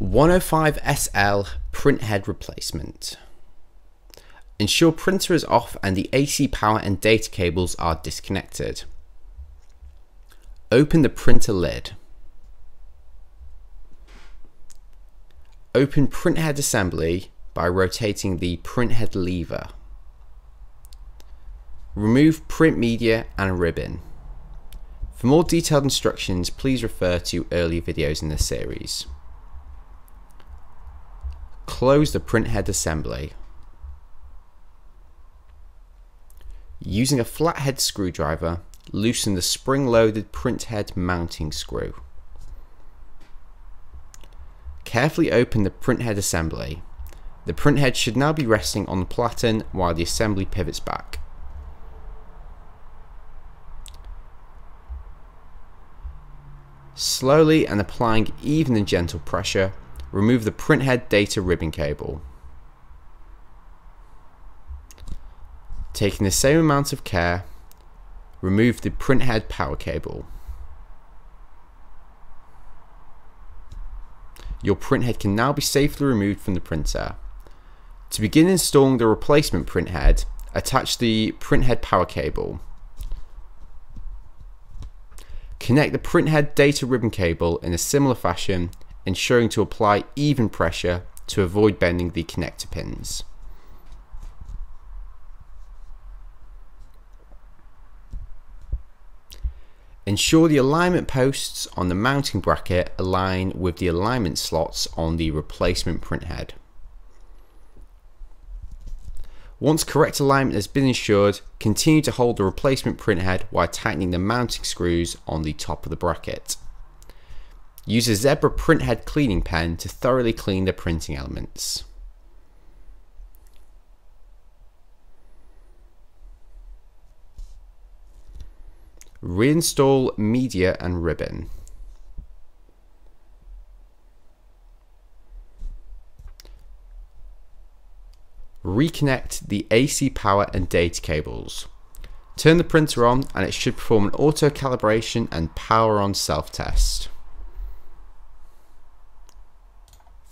105SL printhead replacement. Ensure printer is off and the AC power and data cables are disconnected. Open the printer lid. Open printhead assembly by rotating the printhead lever. Remove print media and ribbon. For more detailed instructions, please refer to earlier videos in this series. Close the printhead assembly. Using a flathead screwdriver, loosen the spring-loaded printhead mounting screw. Carefully open the printhead assembly. The printhead should now be resting on the platen while the assembly pivots back. Slowly and applying even and gentle pressure, remove the printhead data ribbon cable. Taking the same amount of care, remove the printhead power cable. Your printhead can now be safely removed from the printer. To begin installing the replacement printhead, attach the printhead power cable. Connect the printhead data ribbon cable in a similar fashion ensuring to apply even pressure to avoid bending the connector pins. Ensure the alignment posts on the mounting bracket align with the alignment slots on the replacement printhead. Once correct alignment has been ensured, continue to hold the replacement printhead while tightening the mounting screws on the top of the bracket. Use a Zebra printhead cleaning pen to thoroughly clean the printing elements. Reinstall media and ribbon. Reconnect the AC power and data cables. Turn the printer on and it should perform an auto calibration and power on self